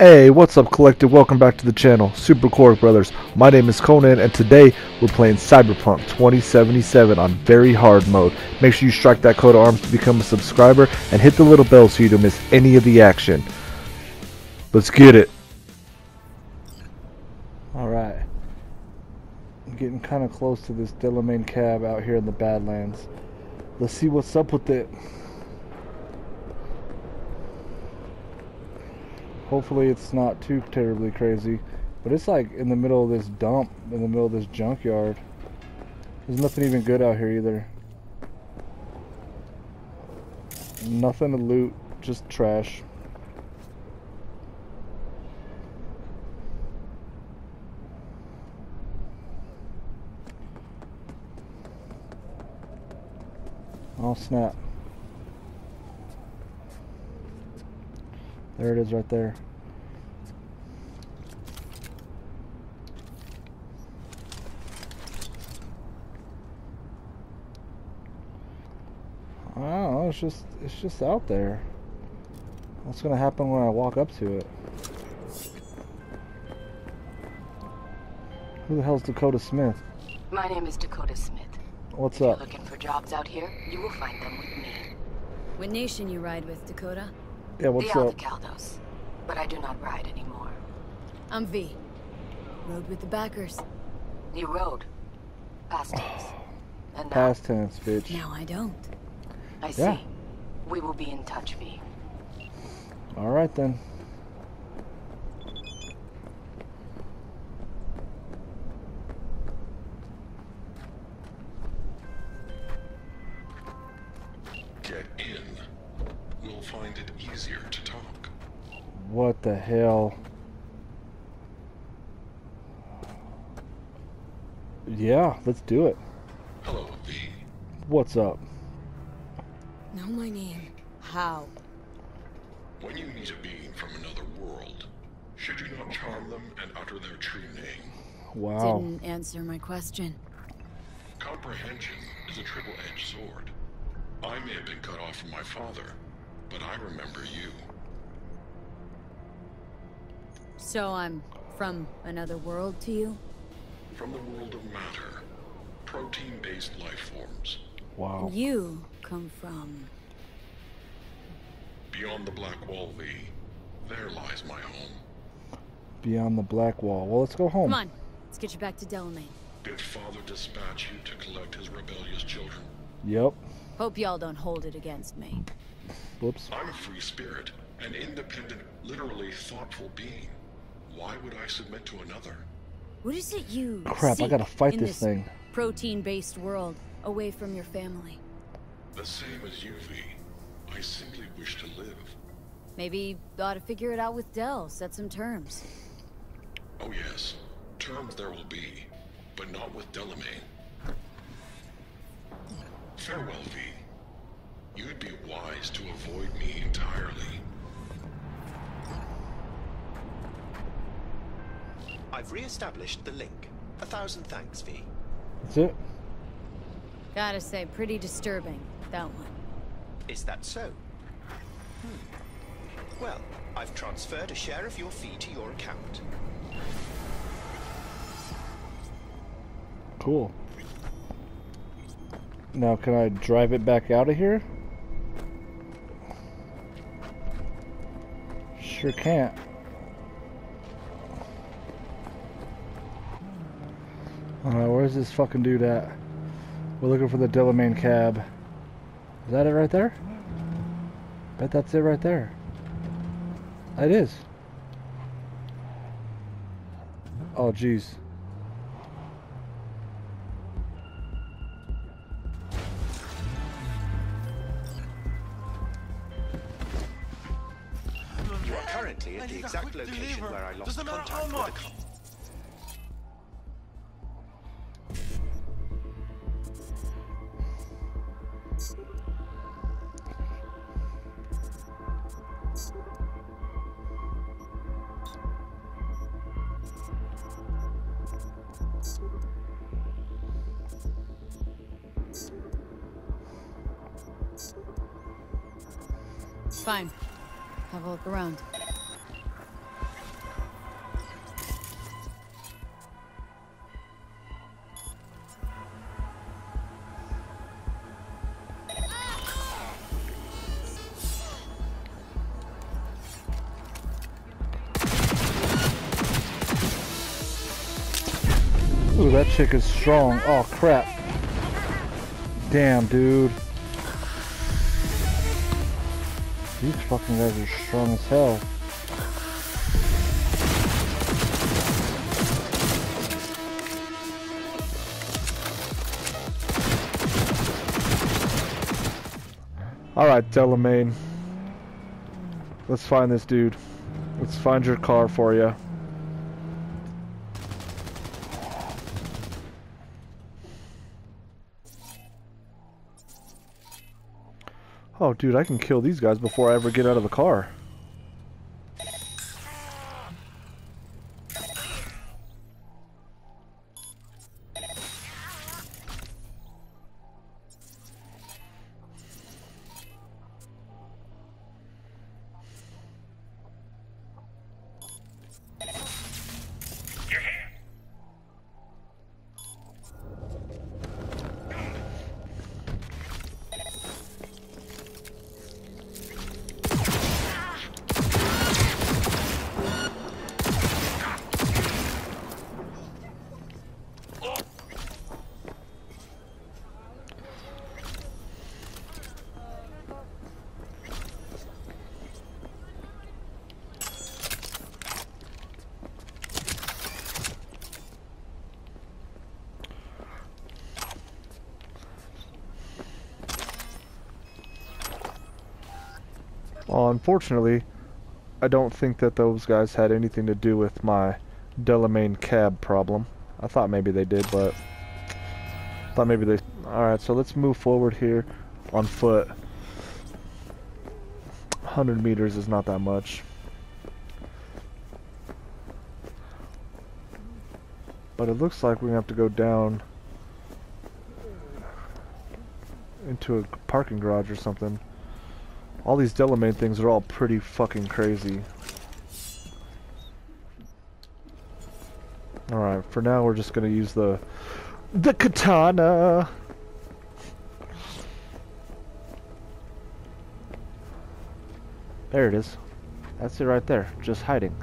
Hey, what's up collective? Welcome back to the channel, Super Korwek Brothers. My name is Conan and today we're playing Cyberpunk 2077 on very hard mode. Make sure you strike that coat of arms to become a subscriber and hit the little bell so you don't miss any of the action. Let's get it. Alright. I'm getting kind of close to this Delamain cab out here in the Badlands. Let's see what's up with it. Hopefully it's not too terribly crazy. But it's like in the middle of this dump, in the middle of this junkyard. There's nothing even good out here either. Nothing to loot, just trash. Oh snap. There it is right there. I don't know, it's just it's just out there. What's gonna happen when I walk up to it? Who the hell's Dakota Smith? My name is Dakota Smith. What's if up? You're looking for jobs out here, you will find them with me. What nation you ride with, Dakota? Yeah, what's the up? Aldecaldos. But I do not ride anymore. I'm V. Rode with the backers. You rode. Past tense. And now, Past tense, bitch. Now I don't. I see. We will be in touch, V. Alright then. Easier to talk. What the hell? Yeah, let's do it. Hello, V. What's up? Know my name. How? When you meet a being from another world, should you not charm them and utter their true name? Wow. Didn't answer my question. Comprehension is a triple-edged sword. I may have been cut off from my father, but I remember you. So I'm from another world to you? From the world of matter, protein-based life forms. Wow. You come from... Beyond the Black Wall, V, there lies my home. Beyond the black wall. Well, let's go home. Come on, let's get you back to Delamain. Did father dispatch you to collect his rebellious children? Yep. Hope y'all don't hold it against me. Whoops. I'm a free spirit, an independent, literally thoughtful being. Why would I submit to another? What is it you oh, Crap, I gotta fight in this thing. protein-based world, away from your family? The same as you, V. I simply wish to live. Maybe ought to figure it out with Dell, set some terms. Oh yes, terms there will be, but not with Delamain. Farewell, V. You'd be wise to avoid me entirely. I've re-established the link. A thousand thanks, V. That's it. Gotta say, pretty disturbing, that one. Is that so? Hmm. Well, I've transferred a share of your fee to your account. Cool. Now, can I drive it back out of here? Sure can't. Uh, Alright, where's this fucking dude at? We're looking for the Delamain cab. Is that it right there? Bet that's it right there. It is. Oh, jeez. Fine. Have a look around. Ooh, that chick is strong. Oh, crap. Damn, dude. Fucking guys are strong as hell. Alright, Delamain. Let's find this dude. Let's find your car for you. Oh, dude, I can kill these guys before I ever get out of the car. Well, unfortunately, I don't think that those guys had anything to do with my Delamain cab problem. I thought maybe they did, but I thought maybe they. All right, so let's move forward here on foot. 100 meters is not that much. But it looks like we're gonna have to go down into a parking garage or something. All these Delamain things are all pretty fucking crazy. Alright, for now we're just gonna use the... The katana! There it is. That's it right there, just hiding.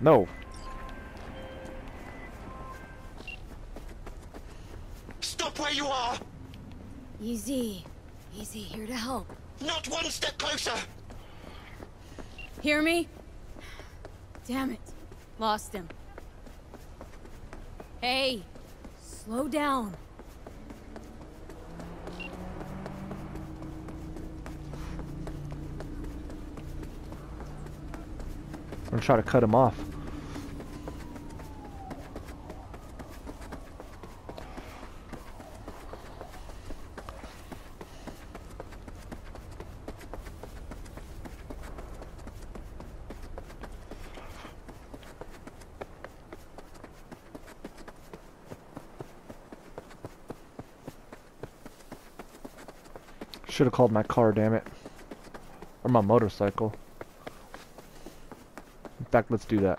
No. Easy. Easy, here to help. Not one step closer! Hear me? Damn it. Lost him. Hey, slow down. I'm gonna try to cut him off. Should have called my car, damn it. Or my motorcycle. In fact, let's do that.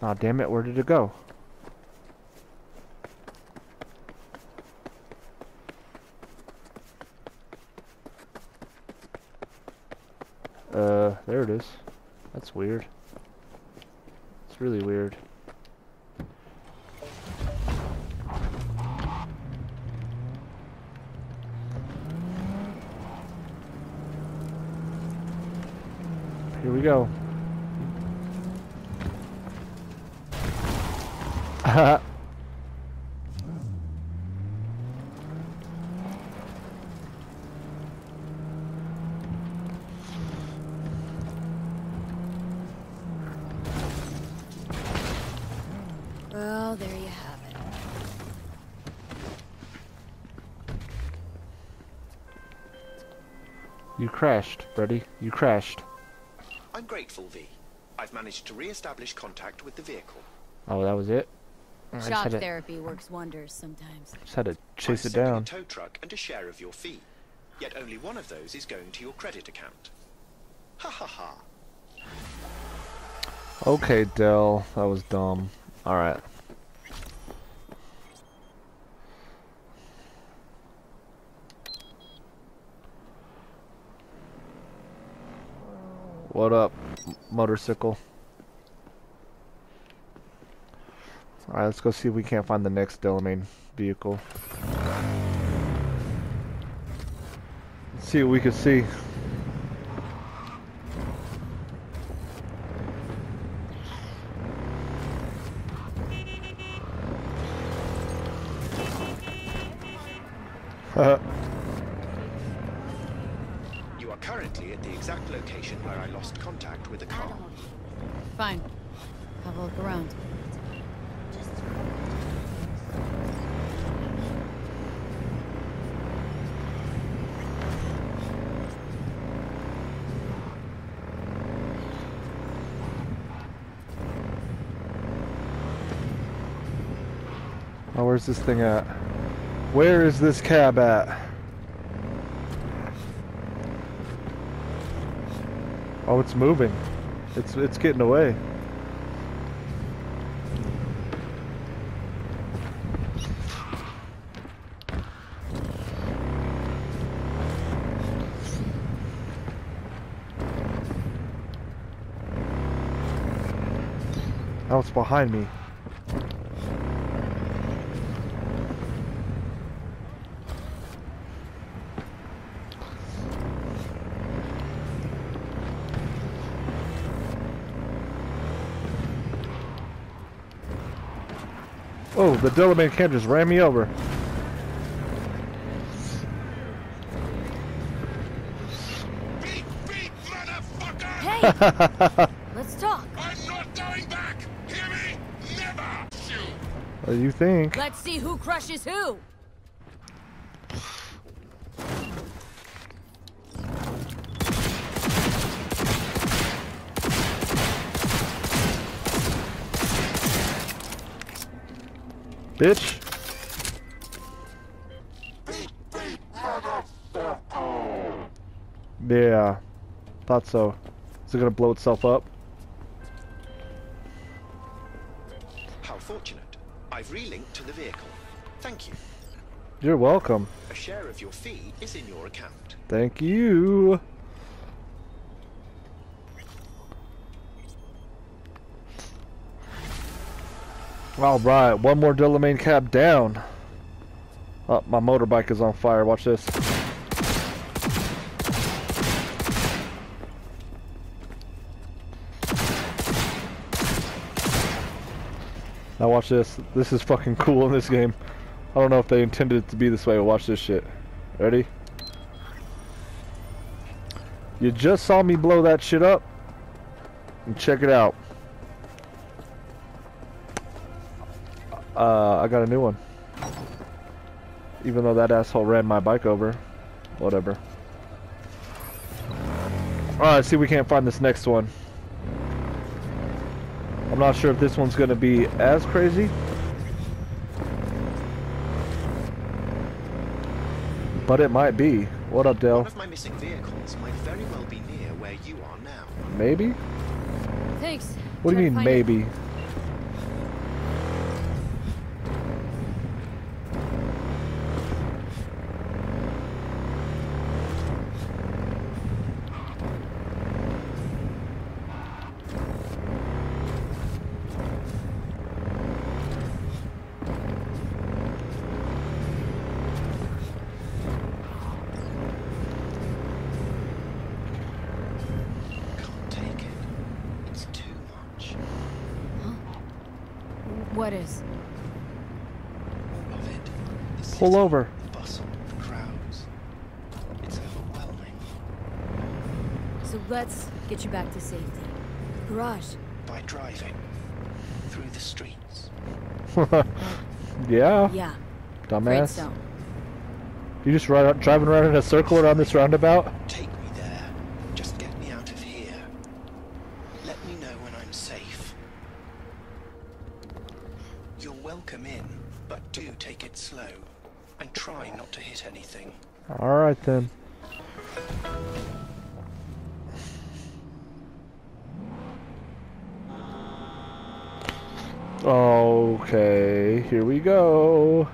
Aw, damn it, where did it go? Uh, there it is. That's weird. It's really weird. Here we go. crashed, Freddy. You crashed. I'm grateful, V. I've managed to re-establish contact with the vehicle. Oh, that was it? I just Shock to, therapy works wonders sometimes. just had to chase I'm it down. a tow truck and a share of your fee. Yet only one of those is going to your credit account. Ha ha ha. Okay, Dell. That was dumb. Alright. What up, motorcycle? Alright, let's go see if we can't find the next Delamain vehicle. Let's see what we can see. Where's this thing at? Where is this cab at? Oh, it's moving. It's it's getting away. Oh, it's behind me. Oh, the Delamain cab just ran me over. Beep, beep! Hey! Let's talk. I'm not going back! Hear me? Never! Shoot! What do you think? Let's see who crushes who. Bitch. Yeah. Thought so. Is it gonna blow itself up? How fortunate. I've relinked to the vehicle. Thank you. You're welcome. A share of your fee is in your account. Thank you. Alright, one more Delamain cab down. Oh, my motorbike is on fire. Watch this. Now watch this. This is fucking cool in this game. I don't know if they intended it to be this way, but watch this shit. Ready? You just saw me blow that shit up. And check it out. Uh, I got a new one. Even though that asshole ran my bike over. Whatever. Alright, see we can't find this next one. I'm not sure if this one's gonna be as crazy. But it might be. What up, Dell? One of my missing vehicles might very well be near where you are now. Maybe? Thanks. What do you mean, maybe? it. maybe? Can't take it. It's too much. What is? All of it. The Pull over. The bustle, the crowds. It's overwhelming. So let's get you back to safety. Garage. By driving through the streets. yeah, Yeah. dumbass. Great You just ride, driving around in a circle around this roundabout? Alright then. Okay, here we go.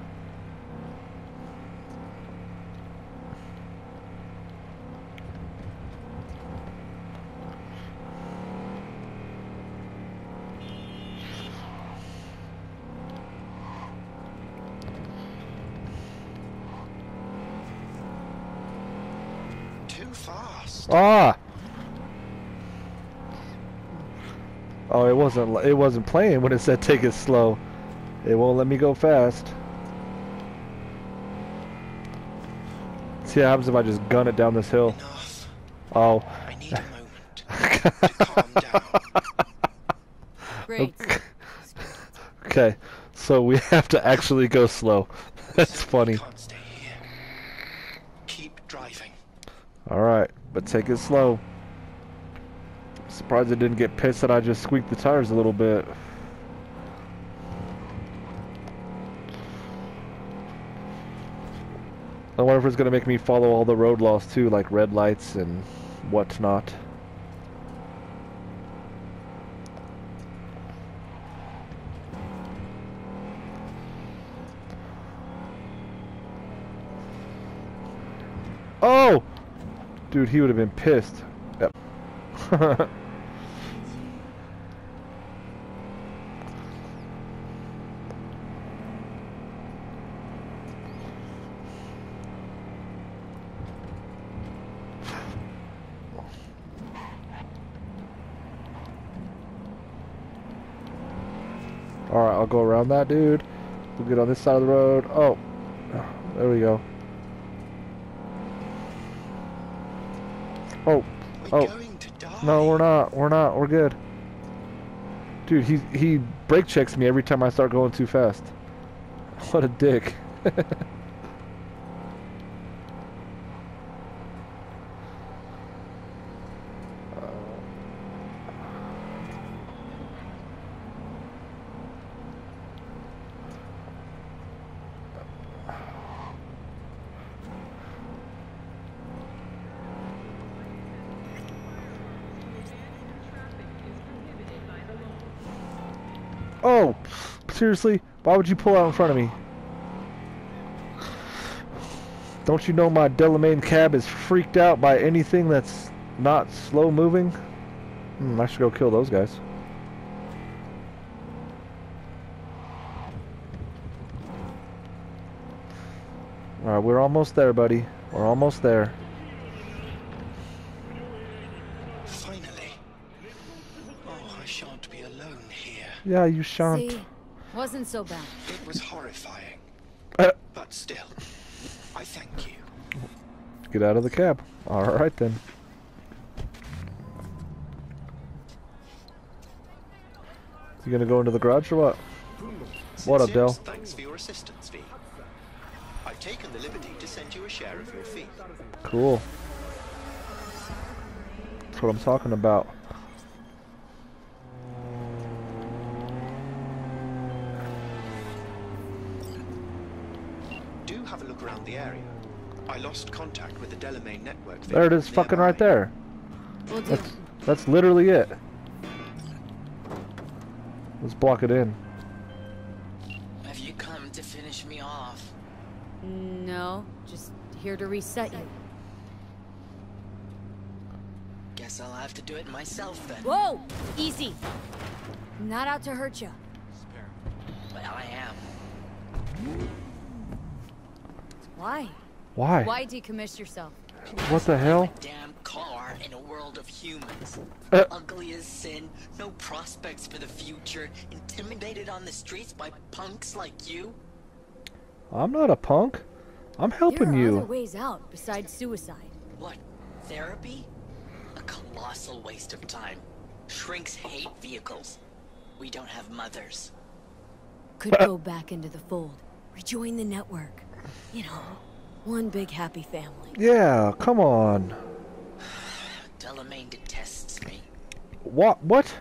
fast. Ah. Oh, it wasn't. It wasn't playing when it said take it slow. It won't let me go fast. See what happens if I just gun it down this hill. Enough. Oh. I need a moment to calm down. Great. Okay, so we have to actually go slow. That's funny. Can't stay here. Keep driving. Alright, but take it slow. Surprised it didn't get pissed that I just squeaked the tires a little bit. I wonder if it's gonna make me follow all the road laws too, like red lights and whatnot. Oh! Dude, he would have been pissed. Yep. Alright, I'll go around that dude. We'll get on this side of the road. Oh, there we go. Oh, Oh. going to die. no, we're not. We're not. We're good. Dude, he he brake checks me every time I start going too fast. What a dick. Oh, seriously? Why would you pull out in front of me? Don't you know my Delamain cab is freaked out by anything that's not slow moving? Hmm, I should go kill those guys. Alright, we're almost there, buddy. We're almost there. Finally. Oh, I shan't be alone here. Yeah, you shan't. See? Wasn't so bad. It was horrifying. Uh, But still, I thank you. get out of the cab. Alright then. You gonna go into the garage or what? What up, Sincerest Del? Thanks for your assistance, V. I've taken the liberty to send you a share of your fee. Cool. That's what I'm talking about. I lost contact with the Delamain network. There it is, vehicle fucking right there. We'll. That's that's literally it. Let's block it in. Have you come to finish me off? No, just here to reset you. Guess I'll have to do it myself then. Whoa! Easy. Not out to hurt you. Well, I am. Why? Why? Why decommiss yourself? What the hell? A damn car in a world of humans. Uh. Ugly as sin, no prospects for the future, intimidated on the streets by punks like you. I'm not a punk. I'm helping there are you. other ways out besides suicide. What? Therapy? A colossal waste of time. Shrinks hate vehicles. We don't have mothers. Could go back into the fold. Rejoin the network. You know, one big happy family. Yeah, come on. Delamain detests me. What? What?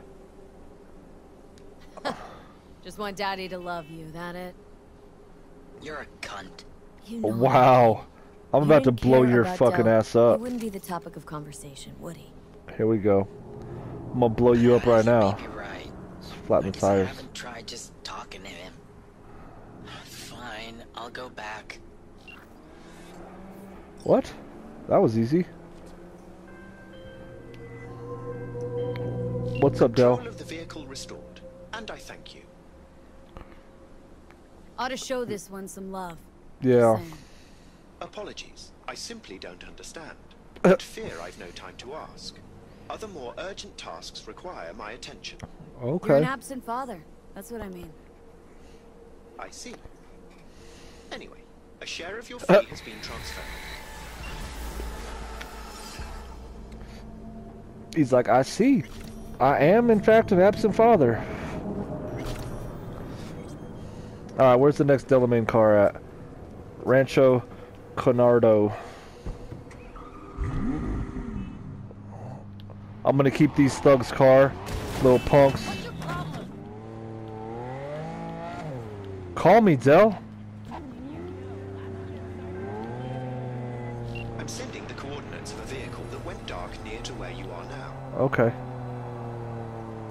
Just want daddy to love you, that it? You're a cunt. You know Wow. I'm He about to blow your fucking Del. ass up. He wouldn't be the topic of conversation, would he? Here we go. I'm gonna blow you up right now. may be right. Just flatten I the guess I haven't tried just talking to him. Fine, I'll go back. What? That was easy. What's up, Del? Control of the vehicle restored, and I thank you. Ought to show this one some love. Yeah. Apologies, I simply don't understand. Don't fear I've no time to ask. Other more urgent tasks require my attention. Okay. You're Okay. an absent father. That's what I mean. I see. Anyway, a share of your Uh. fee has been transferred. He's like, I see. I am, in fact, an absent father. Alright, where's the next Delamain car at? Rancho Coronado. I'm gonna keep these thugs' car. Little punks. Call me, Dell. Okay.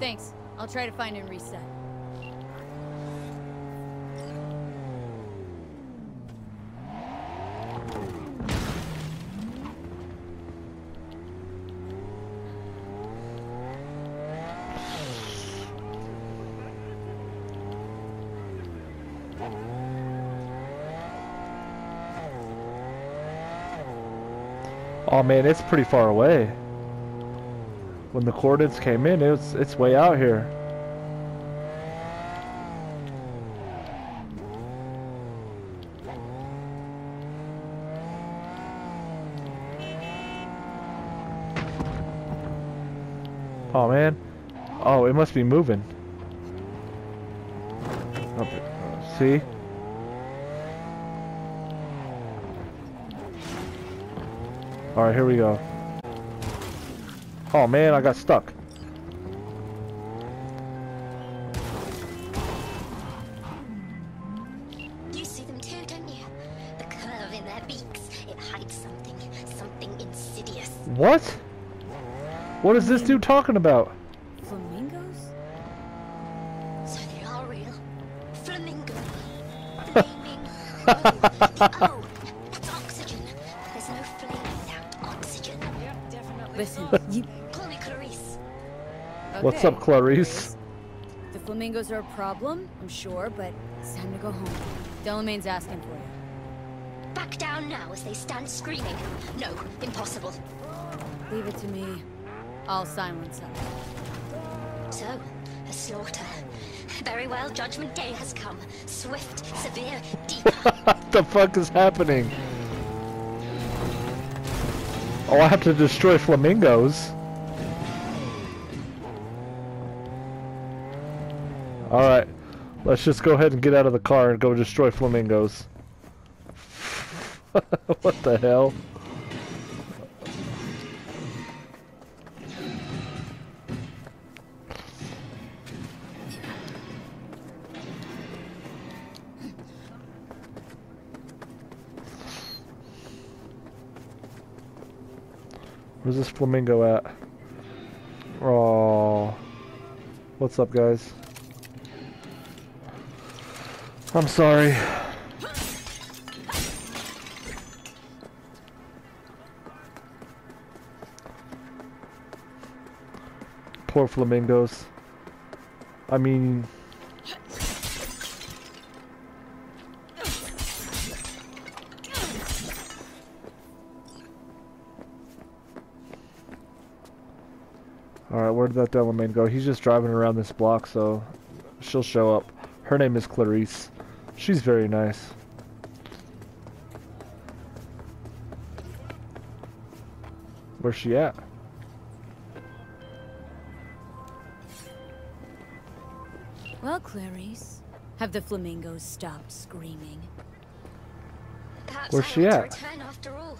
Thanks. I'll try to find and reset. Oh man, it's pretty far away. When the coordinates came in, it's it's way out here. Oh man. Oh, it must be moving. Uh, See? Alright, here we go. Oh man, I got stuck. You see them too, don't you? The curve in their beaks. It hides something. Something insidious. What? What is this dude talking about? Flamingos? So they are real. Flamingo. Flaming. Oh, What's up, Clarice? The flamingos are a problem, I'm sure, but it's time to go home. Delamain's asking for you. Back down now as they stand screaming. No, impossible. Leave it to me. I'll silence them. So, a slaughter. Very well, Judgment Day has come. Swift, severe, deep. what the fuck is happening? Oh, I have to destroy flamingos. Alright, let's just go ahead and get out of the car and go destroy flamingos. what the hell? Where's this flamingo at? Oh, what's up, guys? I'm sorry. Poor flamingos. I mean, Alright, where did that Delamain go? He's just driving around this block, so she'll show up. Her name is Clarice. She's very nice. Where's she at? Well, Clarice, have the flamingos stopped screaming? Perhaps Where's I she at? return after all.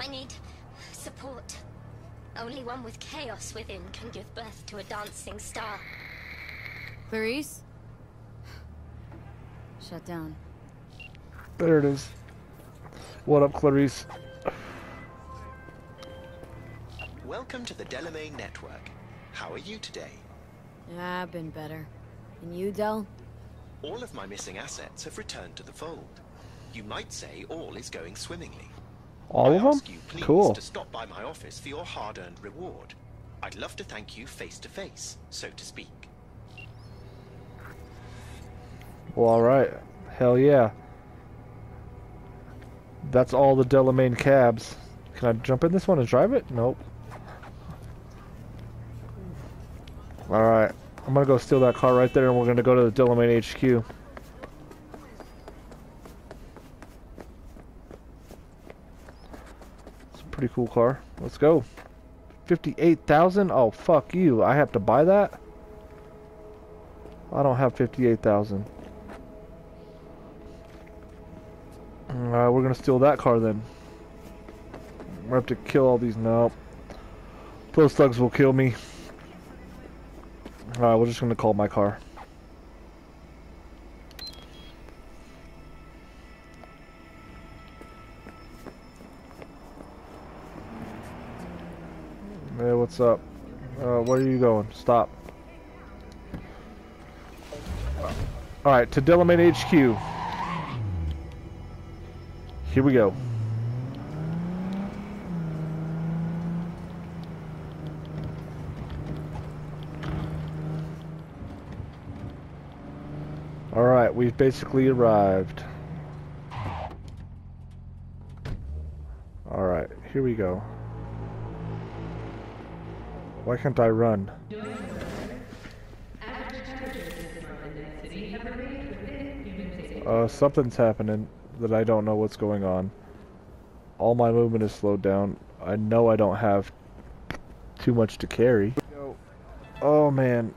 I need support. Only one with chaos within can give birth to a dancing star. Clarice? Shut down. There it is. What up, Clarice? Welcome to the Delamain Network. How are you today? Yeah, I've been better. And you, Del? All of my missing assets have returned to the fold. You might say all is going swimmingly. All I of them? ask you please Cool. to stop by my office for your hard-earned reward. I'd love to thank you face to face, so to speak. Well, alright. Hell yeah. That's all the Delamain cabs. Can I jump in this one and drive it? Nope. Alright. I'm gonna go steal that car right there and we're gonna go to the Delamain HQ. It's a pretty cool car. Let's go. 58,000? Oh, fuck you. I have to buy that? I don't have 58,000. Alright, we're gonna steal that car then. We have to kill all these. Nope. Those thugs will kill me. Alright, we're just gonna call my car. Hey, what's up? Uh, where are you going? Stop. Alright, to Delamain HQ. Here we go. Alright, we've basically arrived. Alright, here we go. Why can't I run? Uh, something's happening that I don't know what's going on. All my movement is slowed down. I know I don't have too much to carry. Oh man,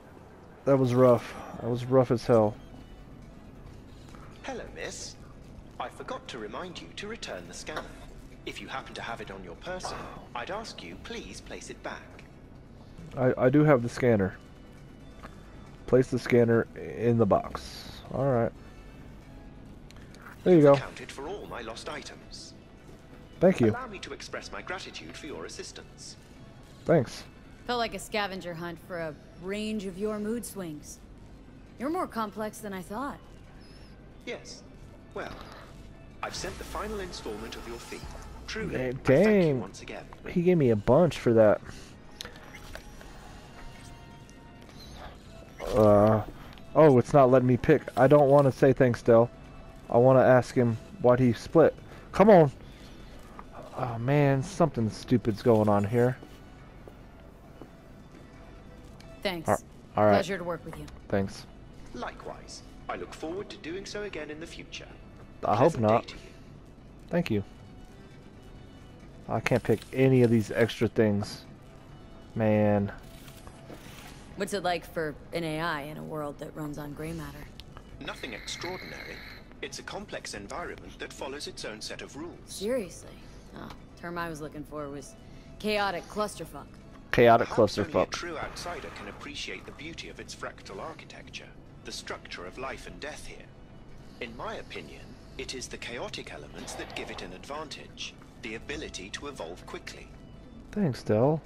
that was rough. That was rough as hell. Hello, miss. I forgot to remind you to return the scanner. If you happen to have it on your person, I'd ask you please place it back. I, I do have the scanner. Place the scanner in the box. Alright. There you go. Accounted for all my lost items. Thank you. Allow me to express my gratitude for your assistance. Thanks. Felt like a scavenger hunt for a range of your mood swings. You're more complex than I thought. Yes. Well, I've sent the final installment of your fee. Truly, I thank you dang. once again. He gave me a bunch for that. Uh, oh, it's not letting me pick. I don't want to say thanks, Del. I want to ask him why he split. Come on. Oh man, something stupid's going on here. Thanks. Ar- All right, Pleasure to work with you. thanks. Likewise, I look forward to doing so again in the future. I hope Pleasant day not. you. Thank you. I can't pick any of these extra things. Man. What's it like for an AI in a world that runs on gray matter? Nothing extraordinary. It's a complex environment that follows its own set of rules. Seriously? Oh, term I was looking for was chaotic clusterfuck. Chaotic Perhaps only a true outsider can appreciate the beauty of its fractal architecture, the structure of life and death here. In my opinion, it is the chaotic elements that give it an advantage, the ability to evolve quickly. Thanks, Dell.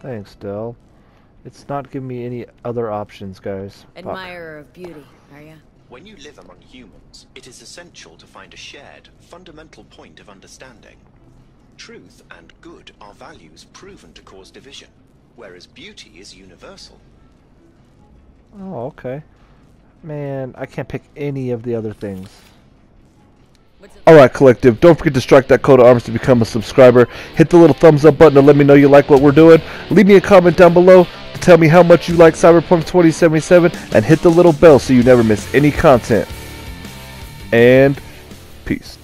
Thanks, Dell. It's not giving me any other options, guys. Fuck. Admirer of beauty, are ya? When you live among humans, it is essential to find a shared, fundamental point of understanding. Truth and good are values proven to cause division, whereas beauty is universal. Oh, okay. Man, I can't pick any of the other things. Alright, Collective, don't forget to strike that code of arms to become a subscriber. Hit the little thumbs up button to let me know you like what we're doing. Leave me a comment down below tell me how much you like Cyberpunk 2077. And hit the little bell so you never miss any content. And peace.